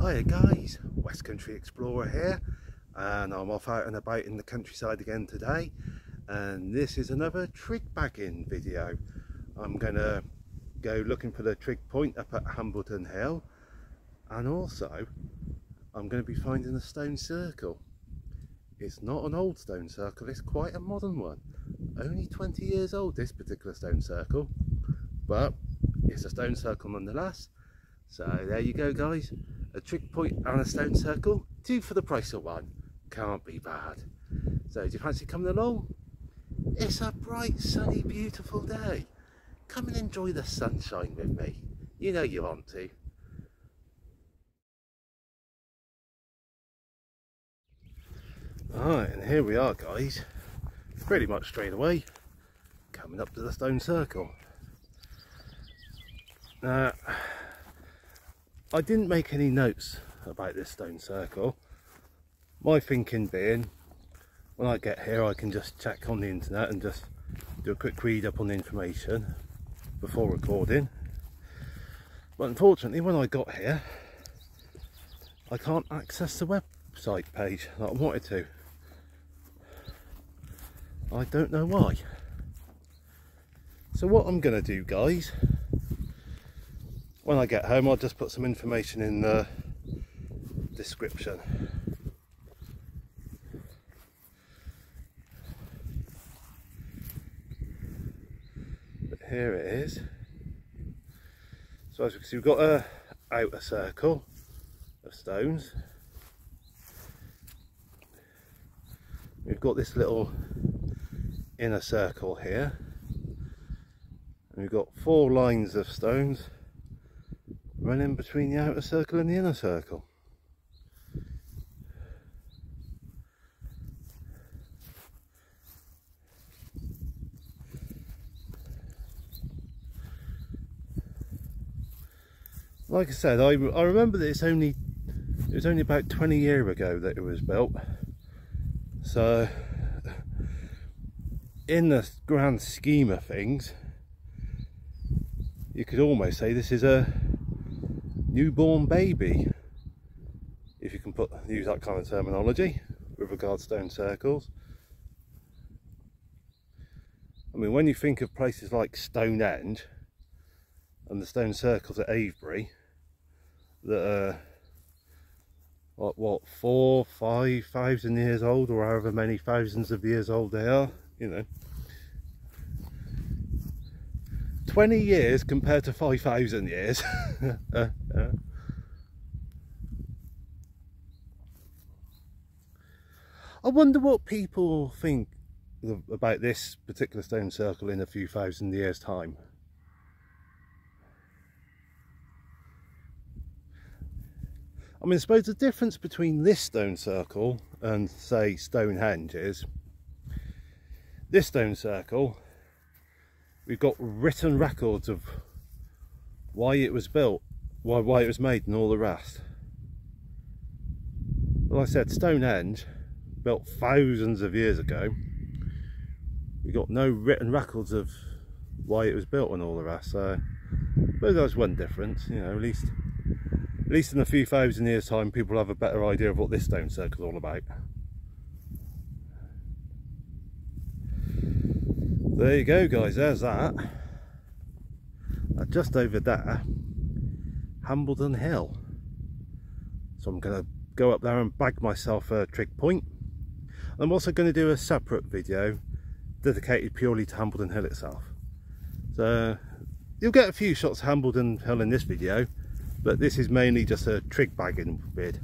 Hiya guys, West Country Explorer here and I'm off out and about in the countryside again today and this is another trig bagging video. I'm gonna go looking for the trig point up at Hambledon Hill and also I'm to be finding a stone circle. It's not an old stone circle, it's quite a modern one. Only 20 years old this particular stone circle but it's a stone circle nonetheless. So there you go guys a trig point and a stone circle, two for the price of one. Can't be bad. So do you fancy coming along? It's a bright, sunny, beautiful day. Come and enjoy the sunshine with me. You know you want to. Alright, and here we are guys. Pretty much straight away. Coming up to the stone circle. Now, I didn't make any notes about this stone circle. My thinking being, when I get here I can just check on the internet and just do a quick read up on the information before recording. But unfortunately when I got here, I can't access the website page that I wanted to. I don't know why. So what I'm going to do guys when I get home I'll just put some information in the description. But here it is. So as you can see we've got a outer circle of stones. We've got this little inner circle here. And we've got four lines of stones running between the outer circle and the inner circle. Like I said, I, I remember that it's only it was only about 20 years ago that it was built. So in the grand scheme of things, you could almost say this is a newborn baby if you can put use that kind of terminology with regard to stone circles. I mean when you think of places like Stonehenge and the stone circles at Avebury that are what, what four five thousand years old or however many thousands of years old they are you know 20 years compared to 5,000 years. I wonder what people think about this particular stone circle in a few thousand years time. I mean, I suppose the difference between this stone circle and say Stonehenge is this stone circle we've got written records of why it was built, why, why it was made and all the rest. Like I said, Stonehenge, built thousands of years ago, We've got no written records of why it was built and all the rest, so but there's one difference, you know, at least at least in a few thousand years time people have a better idea of what this stone circle is all about. There you go guys. There's that. Uh, just over there Hambledon Hill. So I'm gonna go up there and bag myself a trig point. I'm also going to do a separate video dedicated purely to Hambledon Hill itself. So you'll get a few shots of Hambledon Hill in this video but this is mainly just a trig bagging vid.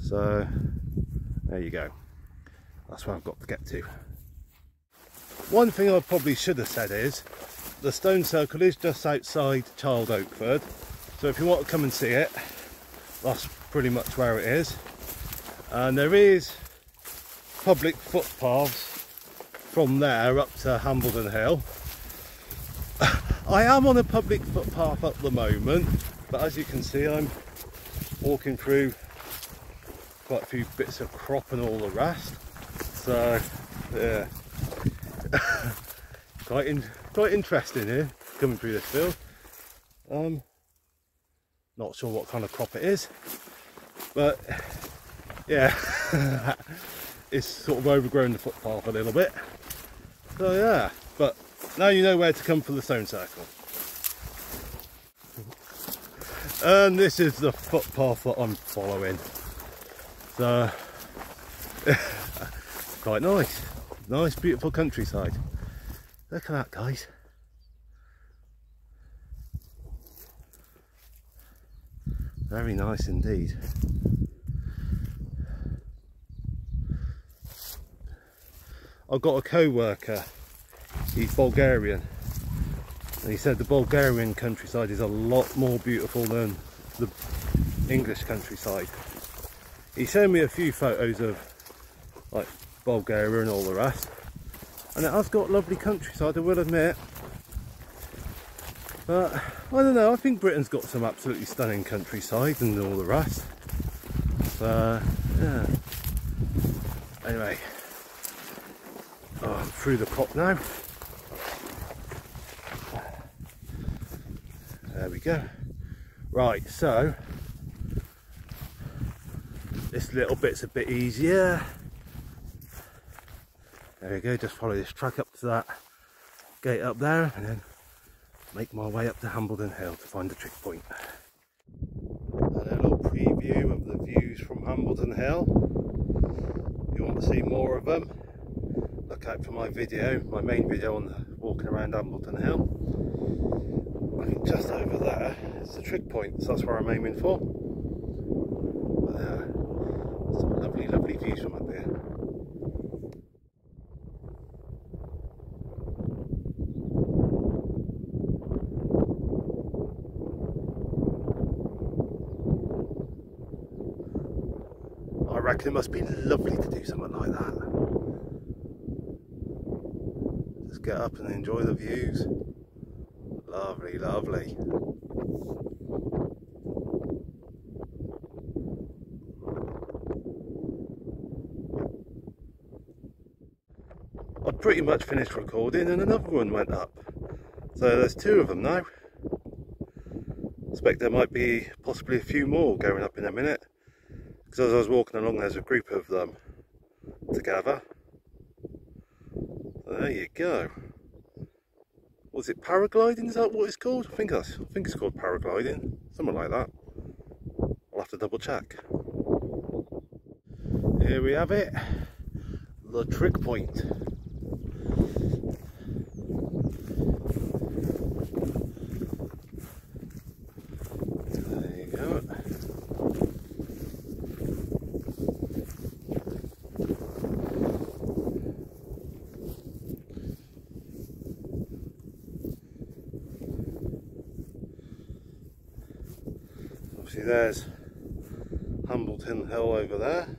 So there you go. That's where I've got to get to one thing I probably should have said is the stone circle is just outside Child Okeford. So if you want to come and see it that's pretty much where it is. And there is public footpaths from there up to Hambledon Hill. I am on a public footpath at the moment but as you can see I'm walking through quite a few bits of crop and all the rest. So yeah quite in, quite interesting here coming through this field. Um, Not sure what kind of crop it is, but yeah, it's sort of overgrown the footpath a little bit. So yeah, but now you know where to come for the stone circle. And this is the footpath that I'm following. So, quite nice. Nice, beautiful countryside. Look at that, guys. Very nice indeed. I've got a co-worker, he's Bulgarian, and he said the Bulgarian countryside is a lot more beautiful than the English countryside. He showed me a few photos of like Bulgaria and all the rest, and it has got lovely countryside, I will admit. But I don't know, I think Britain's got some absolutely stunning countryside and all the rest. So, yeah. Anyway, oh, I'm through the crop now. There we go. Right, so this little bit's a bit easier. There we go, just follow this track up to that gate up there and then make my way up to Hambledon Hill to find the trig point. And a little preview of the views from Hambledon Hill. If you want to see more of them, look out for my video, my main video on walking around Hambledon Hill. I think just over there is the trig point, so that's where I'm aiming for. But, uh, some lovely, lovely views from up here. Reckon it must be lovely to do something like that. Just get up and enjoy the views. Lovely, lovely. I pretty much finished recording and another one went up. So there's two of them now. I expect there might be possibly a few more going up in a minute because as I was walking along there's a group of them together. There you go. Was it paragliding? Is that what it's called? I think that's I think it's called paragliding. Something like that. I'll have to double check. Here we have it. The trig point obviously there's Hambledon Hill over there.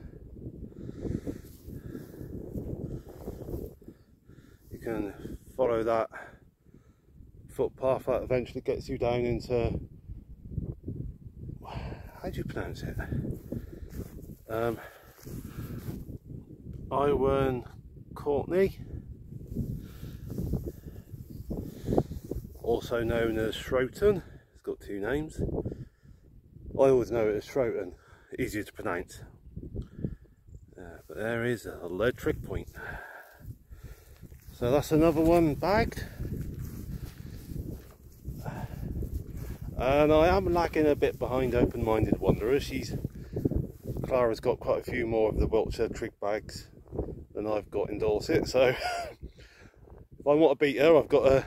You can follow that footpath that eventually gets you down into how do you pronounce it? Um, Iwerne Courtney, also known as Shroton. It's got two names. I always know it as Shroton, easier to pronounce. Uh, but there is a lead trig point. So that's another one bagged. And I am lagging a bit behind Open-Minded Wanderer. She's Clara's got quite a few more of the Wiltshire trig bags than I've got in Dorset. So if I want to beat her, I've got to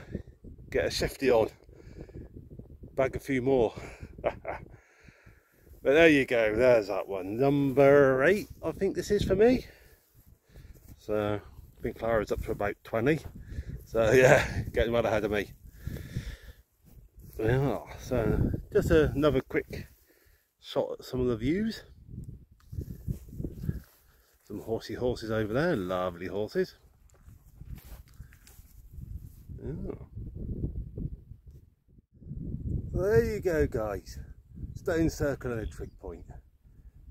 get a shifty on, bag a few more. But there you go, there's that one. Number eight, I think this is for me. So, I think Clara's up to about 20. So yeah, getting well ahead of me. Yeah, so just another quick shot at some of the views. Some horsey horses over there, lovely horses. Yeah. There you go guys stone circle trig point.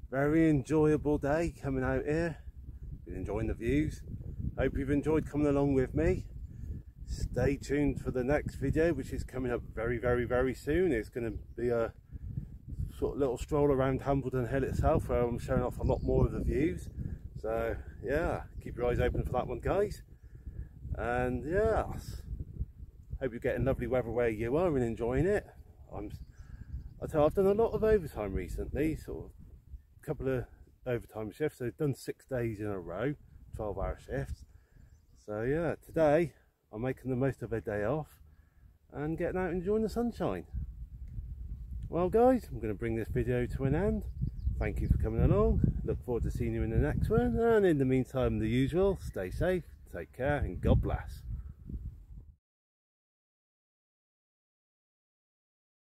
Very enjoyable day coming out here. Been enjoying the views. Hope you've enjoyed coming along with me. Stay tuned for the next video, which is coming up very, very, very soon. It's going to be a sort of little stroll around Hambledon Hill itself where I'm showing off a lot more of the views. So yeah, keep your eyes open for that one guys. And yeah, hope you're getting lovely weather where you are and enjoying it. I'm, I've done a lot of overtime recently, sort of a couple of overtime shifts. So I've done six days in a row, 12 hour shifts. So yeah, today I'm making the most of a day off and getting out and enjoying the sunshine. Well guys, I'm going to bring this video to an end. Thank you for coming along. Look forward to seeing you in the next one. And in the meantime, the usual, stay safe, take care and God bless.